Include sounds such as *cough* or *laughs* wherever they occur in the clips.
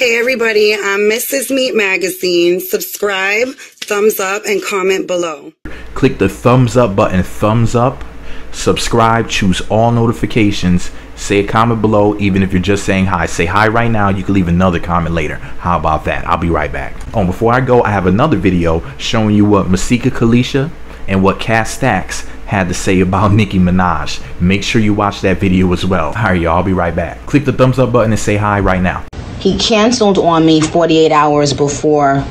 Hey everybody, I'm Mrs. MEET Magazine. Subscribe, thumbs up, and comment below. Click the thumbs up button, thumbs up, subscribe, choose all notifications, say a comment below, even if you're just saying hi. Say hi right now, you can leave another comment later. How about that? I'll be right back. Oh, before I go, I have another video showing you what Masika Kalisha and what Cass Stacks had to say about *laughs* Nicki Minaj. Make sure you watch that video as well. Alright, y'all, I'll be right back. Click the thumbs up button and say hi right now. He canceled on me 48 hours before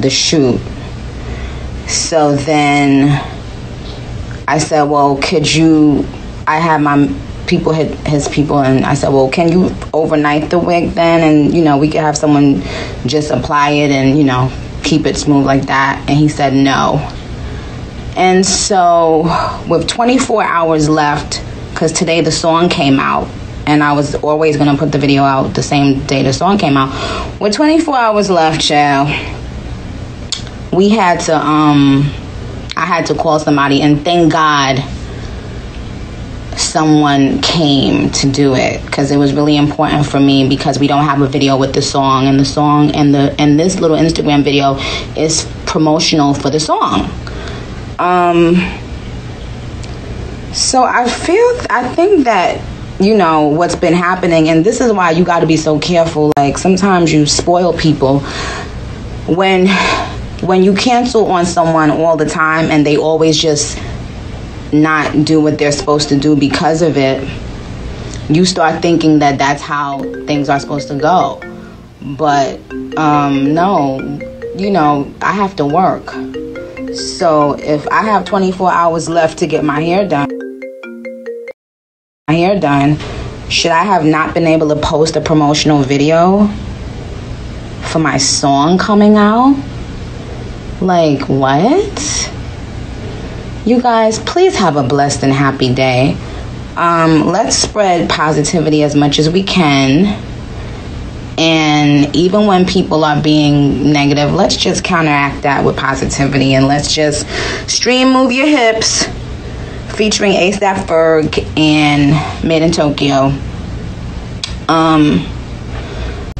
the shoot. So then I said, Well, could you? I had my people, his people, and I said, Well, can you overnight the wig then? And, you know, we could have someone just apply it and, you know, keep it smooth like that. And he said, No. And so, with 24 hours left, because today the song came out, and I was always gonna put the video out the same day the song came out. With 24 hours left, child, we had to um I had to call somebody and thank God someone came to do it because it was really important for me because we don't have a video with the song and the song and the and this little Instagram video is promotional for the song. Um so I feel I think that you know what's been happening. And this is why you got to be so careful. Like sometimes you spoil people when when you cancel on someone all the time and they always just not do what they're supposed to do because of it you start thinking that that's how things are supposed to go. But um no you know i have to work. So if i have 24 hours left to get my hair done my hair done, should I have not been able to post a promotional video for my song coming out? Like, what? You guys, please have a blessed and happy day. Um, let's spread positivity as much as we can. And even when people are being negative, let's just counteract that with positivity and let's just stream move your hips featuring ASAP Ferg and Made in Tokyo. Um,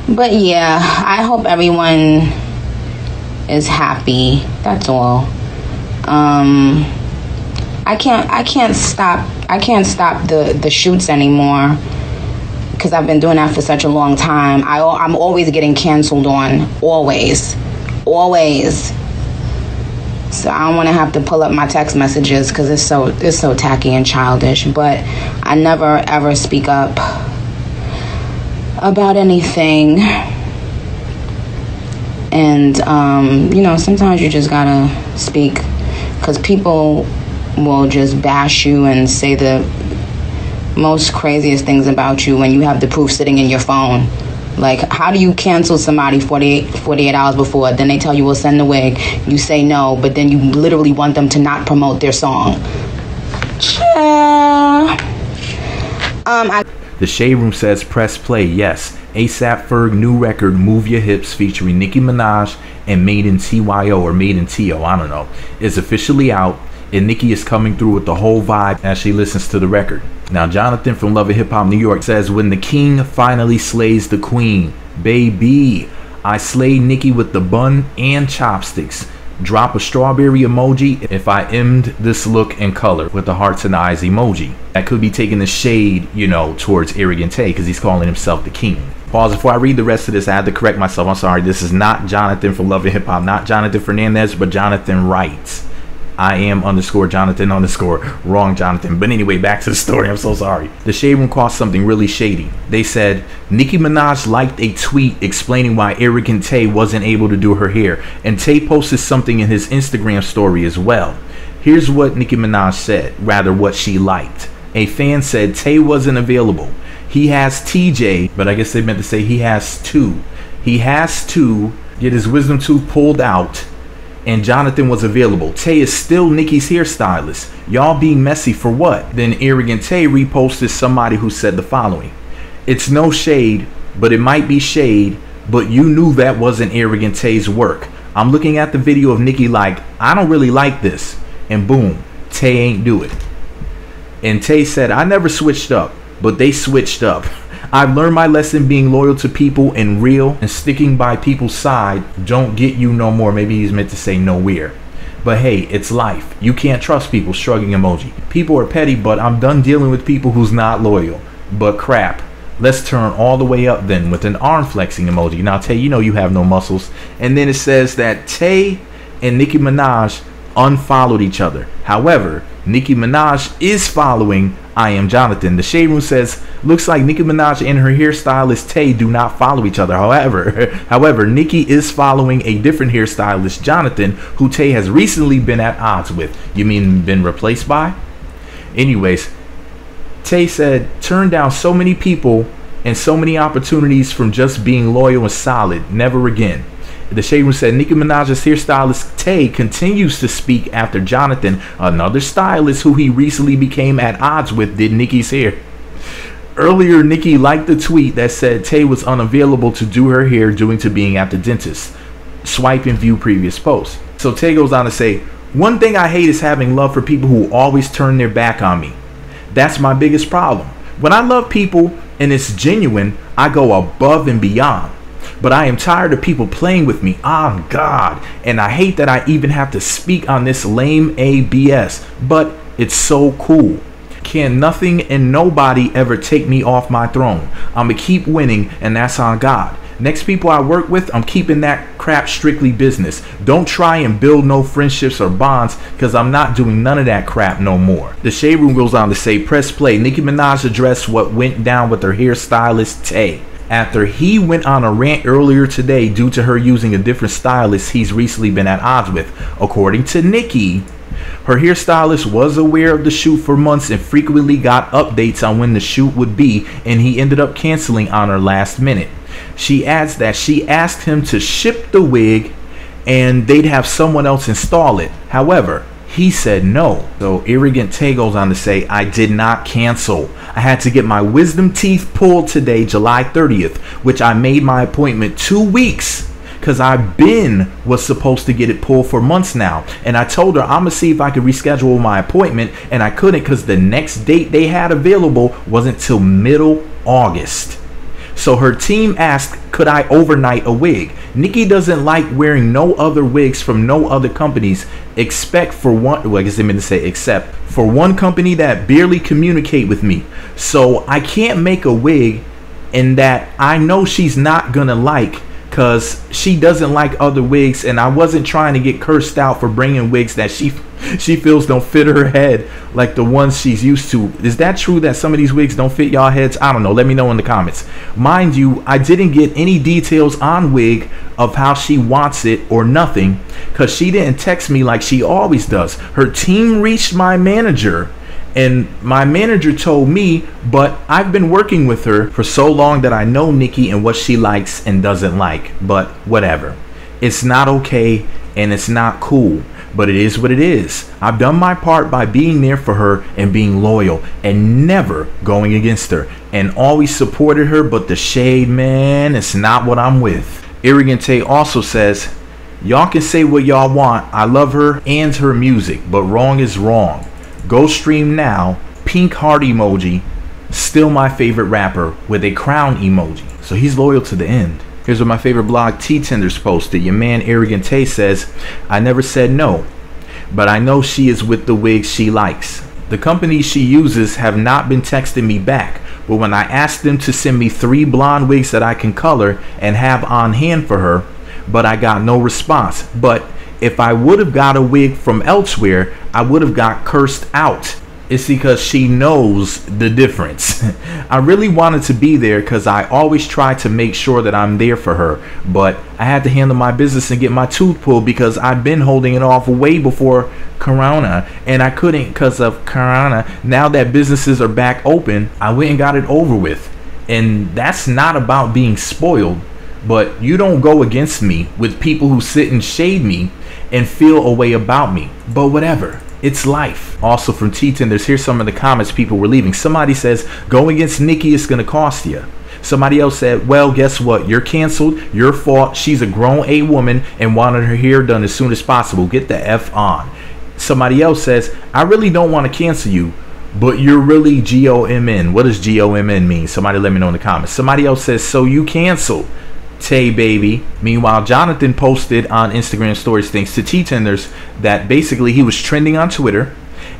but yeah, I hope everyone is happy. That's all. Um, I can't. I can't stop. I can't stop the the shoots anymore because I've been doing that for such a long time. I I'm always getting canceled on. Always, always. So I don't want to have to pull up my text messages because it's so it's so tacky and childish. But I never ever speak up about anything. And um, you know, sometimes you just gotta speak because people will just bash you and say the most craziest things about you when you have the proof sitting in your phone. Like, how do you cancel somebody 48, 48 hours before? Then they tell you, we'll send the wig. You say no, but then you literally want them to not promote their song. Yeah. Um, I- the Shade Room says press play. Yes. ASAP Ferg new record Move Your Hips featuring Nicki Minaj and Made in TYO or Made in TO, I don't know, is officially out and Nicki is coming through with the whole vibe as she listens to the record. Now, Jonathan from Love of Hip Hop New York says, When the king finally slays the queen, baby, I slay Nicki with the bun and chopsticks. Drop a strawberry emoji if I emmed this look and color with the hearts and eyes emoji. That could be taking the shade, you know, towards Arrogant Tae because he's calling himself the king. Pause before I read the rest of this. I had to correct myself. I'm sorry. This is not Jonathan from Love and Hip Hop, not Jonathan Fernandez, but Jonathan Wright. I am underscore Jonathan underscore wrong Jonathan. But anyway, back to the story. I'm so sorry. The Shade Room caught something really shady. They said Nicki Minaj liked a tweet explaining why Arrogant Tae wasn't able to do her hair, and Tae posted something in his Instagram story as well. Here's what Nicki Minaj said, rather what she liked. A fan said Tae wasn't available. He has TJ, but I guess they meant to say he has two. He has to Get his wisdom tooth pulled out and Jonathan was available. Tae is still Nicki's hairstylist. Y'all being messy for what? Then Arrogant Tae reposted somebody who said the following It's no shade, but it might be shade, but you knew that wasn't Arrogant Tae's work. I'm looking at the video of Nicki like, I don't really like this. And boom, Tae ain't do it. And Tae said, I never switched up, but they switched up. *laughs* I've learned my lesson being loyal to people and real and sticking by people's side don't get you no more. Maybe he's meant to say nowhere. But hey, it's life. You can't trust people. Shrugging emoji. People are petty, but I'm done dealing with people who's not loyal. But crap. Let's turn all the way up then with an arm flexing emoji. Now, Tae, you know you have no muscles. And then it says that Tae and Nicki Minaj unfollowed each other. However, Nicki Minaj is following I Am Jonathan. The Shade Room says, looks like Nicki Minaj and her hairstylist Tae do not follow each other. However, *laughs* however, Nicki is following a different hairstylist, Jonathan, who Tae has recently been at odds with. You mean been replaced by? Anyways, Tae said, turn down so many people and so many opportunities from just being loyal and solid. Never again. The Shade Room said Nicki Minaj's hairstylist Tae continues to speak after Jonathan, another stylist who he recently became at odds with, did Nicki's hair. Earlier, Nicki liked the tweet that said Tae was unavailable to do her hair due to being at the dentist. Swipe and view previous posts. So Tae goes on to say, One thing I hate is having love for people who always turn their back on me. That's my biggest problem. When I love people and it's genuine, I go above and beyond. But I am tired of people playing with me on God. And I hate that I even have to speak on this lame ABS. But it's so cool. Can nothing and nobody ever take me off my throne. I'ma keep winning, and that's on God. Next people I work with, I'm keeping that crap strictly business. Don't try and build no friendships or bonds because I'm not doing none of that crap no more. The Shade Room goes on to say, press play. Nicki Minaj addressed what went down with her hairstylist Tae after he went on a rant earlier today due to her using a different stylist he's recently been at odds with. According to Nicki, her hairstylist was aware of the shoot for months and frequently got updates on when the shoot would be, and he ended up canceling on her last minute. She adds that she asked him to ship the wig and they'd have someone else install it. However, he said no. So Arrogant Tae goes on to say, I did not cancel. I had to get my wisdom teeth pulled today, July 30th, which I made my appointment two weeks because I've been was supposed to get it pulled for months now. And I told her I'm gonna see if I could reschedule my appointment, and I couldn't because the next date they had available wasn't till middle August. So her team asked, could I overnight a wig? Nicki doesn't like wearing no other wigs from no other companies, expect for one, well, I guess they meant to say except for one company that barely communicate with me. So I can't make a wig and that I know she's not gonna like because she doesn't like other wigs and I wasn't trying to get cursed out for bringing wigs that she she feels don't fit her head like the ones she's used to. Is that true that some of these wigs don't fit y'all heads? I don't know. Let me know in the comments. Mind you, I didn't get any details on wig of how she wants it or nothing because she didn't text me like she always does. Her team reached my manager and my manager told me, but I've been working with her for so long that I know Nicki and what she likes and doesn't like. But whatever. It's not okay and it's not cool but it is what it is. I've done my part by being there for her and being loyal and never going against her and always supported her. But the shade, man, it's not what I'm with. Arrogant Tae also says, Y'all can say what y'all want. I love her and her music, but wrong is wrong. Go stream now. Pink heart emoji. Still my favorite rapper with a crown emoji. So he's loyal to the end. Here's what my favorite blog T Tenders posted. Your man Arrogant Tae says, I never said no, but I know she is with the wig she likes. The companies she uses have not been texting me back, but when I asked them to send me three blonde wigs that I can color and have on hand for her, but I got no response. But if I would have got a wig from elsewhere, I would have got cursed out it's because she knows the difference. *laughs* I really wanted to be there because I always try to make sure that I'm there for her, but I had to handle my business and get my tooth pulled because I've been holding it off way before Corona and I couldn't because of Corona. Now that businesses are back open, I went and got it over with. And that's not about being spoiled, but you don't go against me with people who sit and shade me and feel a way about me. But whatever. It's life. Also from T-Tenders, here's some of the comments people were leaving. Somebody says, going against Nicki, is going to cost you. Somebody else said, well, guess what? You're canceled. Your fault. She's a grown A woman and wanted her hair done as soon as possible. Get the F on. Somebody else says, I really don't want to cancel you, but you're really G O M N. What does G O M N mean? Somebody let me know in the comments. Somebody else says, so you canceled. Tae baby. Meanwhile, Jonathan posted on Instagram stories thanks to T Tenders that basically he was trending on Twitter.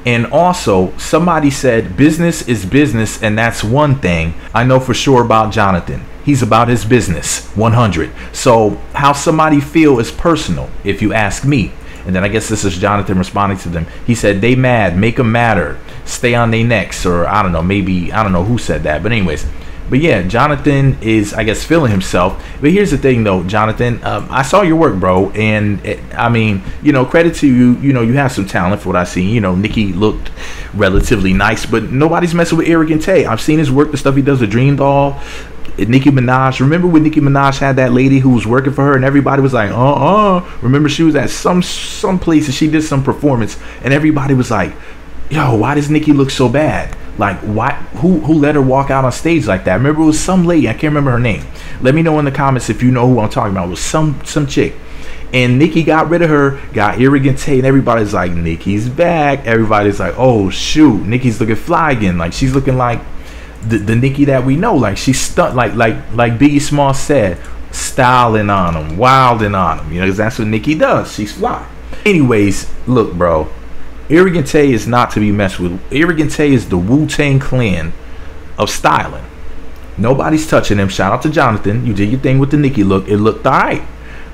And also, somebody said business is business, and that's one thing I know for sure about Jonathan. He's about his business, 100. So, how somebody feel is personal, if you ask me. And then I guess this is Jonathan responding to them. He said, They mad, make them matter, stay on their necks, or I don't know, maybe, I don't know who said that. But, anyways, but yeah, Jonathan is, I guess, feeling himself. But here's the thing, though, Jonathan. Um, I saw your work, bro, and it, I mean, you know, credit to you. You know, you have some talent for what I see. You know, Nicki looked relatively nice, but nobody's messing with Arrogant Tae. I've seen his work, the stuff he does with DreamDoll. Nicki Minaj. Remember when Nicki Minaj had that lady who was working for her, and everybody was like, "Uh, uh." Remember she was at some some place and she did some performance, and everybody was like, "Yo, why does Nicki look so bad?" Like, why? Who who let her walk out on stage like that? Remember, it was some lady. I can't remember her name. Let me know in the comments if you know who I'm talking about. It was some some chick. And Nicki got rid of her, got arrogant Tae, and everybody's like, Nicki's back. Everybody's like, oh shoot, Nicki's looking fly again. Like she's looking like the, the Nicki that we know. Like she's stuck. Like like like Biggie Small said, styling on them, wilding on them. You know, because that's what Nicki does. She's fly. Anyways, look, bro. Arrogant Tae is not to be messed with. Arrogant Tae is the Wu Tang clan of styling. Nobody's touching him. Shout out to Jonathan. You did your thing with the Nicki look. It looked alright.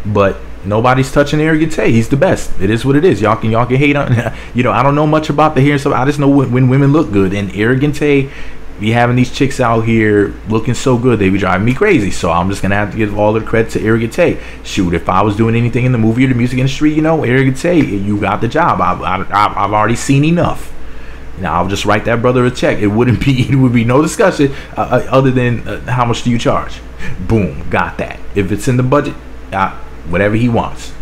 But nobody's touching Arrogant Tae. He's the best. It is what it is. Y'all can y'all can hate on *laughs* you know, I don't know much about the hair stuff. I just know when, when women look good. And Arrogant Tae be having these chicks out here looking so good, they be driving me crazy. So I'm just gonna have to give all the credit to Tae. Shoot, if I was doing anything in the movie or the music industry, you know, Tae, you got the job. I've, I've, I've already seen enough. Now I'll just write that brother a check. It wouldn't *laughs* be, it would be no discussion uh, uh, other than uh, how much do you charge. Boom, got that. If it's in the budget, uh, whatever he wants.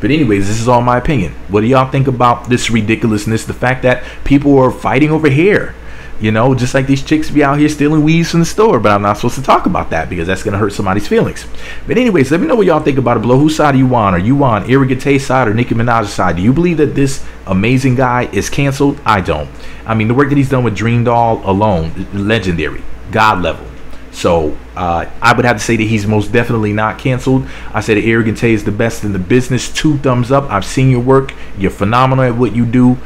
But anyways, this is all my opinion. What do y'all think about this ridiculousness? The fact that people are fighting over hair. You know, just like these chicks be out here stealing weeds from the store, but I'm not supposed to talk about that because that's gonna hurt somebody's feelings. But anyways, let me know what y'all think about it below. Whose side are you on? Are you on Arrogant Tae's side or Nicki Minaj's side? Do you believe that this amazing guy is canceled? I don't. I mean, the work that he's done with DreamDoll alone, legendary, god level. So uh, I would have to say that he's most definitely not canceled. I say that Arrogant Tae is the best in the business. Two thumbs up. I've seen your work. You're phenomenal at what you do.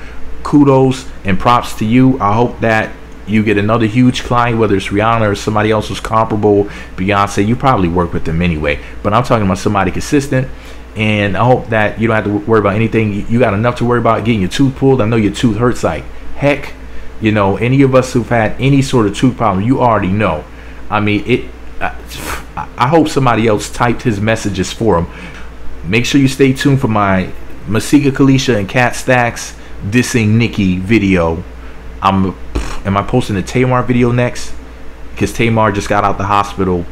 Kudos and props to you. I hope that you get another huge client, whether it's Rihanna or somebody else who's comparable, Beyonce, you probably work with them anyway. But I'm talking about somebody consistent. And I hope that you don't have to worry about anything. You got enough to worry about getting your tooth pulled. I know your tooth hurts like heck. You know, any of us who've had any sort of tooth problem, you already know. I mean, it. I hope somebody else typed his messages for him. Make sure you stay tuned for my Masika Kalisha and Cat Stacks dissing Nicki video. I'm Am I posting the Tamar video next? Because Tamar just got out the hospital,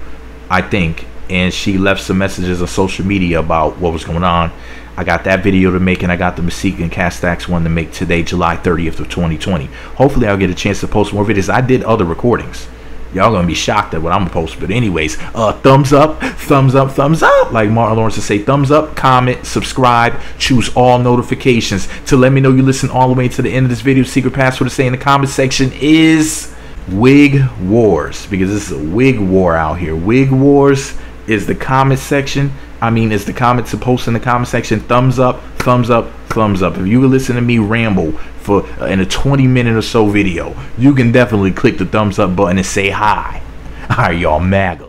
I think, and she left some messages on social media about what was going on. I got that video to make, and I got the Masika and Stacks one to make today, July 30th of 2020. Hopefully, I'll get a chance to post more videos. I did other recordings. Y'all gonna be shocked at what I'm gonna post. But anyways, uh, thumbs up, thumbs up, thumbs up. Like Martin Lawrence to say, thumbs up, comment, subscribe, choose all notifications to let me know you listen all the way to the end of this video. Secret password to say in the comment section is wig wars because this is a wig war out here. Wig wars is the comment section. I mean, is the comments to post in the comment section. Thumbs up, thumbs up, thumbs up. If you listen to me ramble for uh, in a 20 minute or so video, you can definitely click the thumbs up button and say hi. *laughs* Right, y'all, MAGA.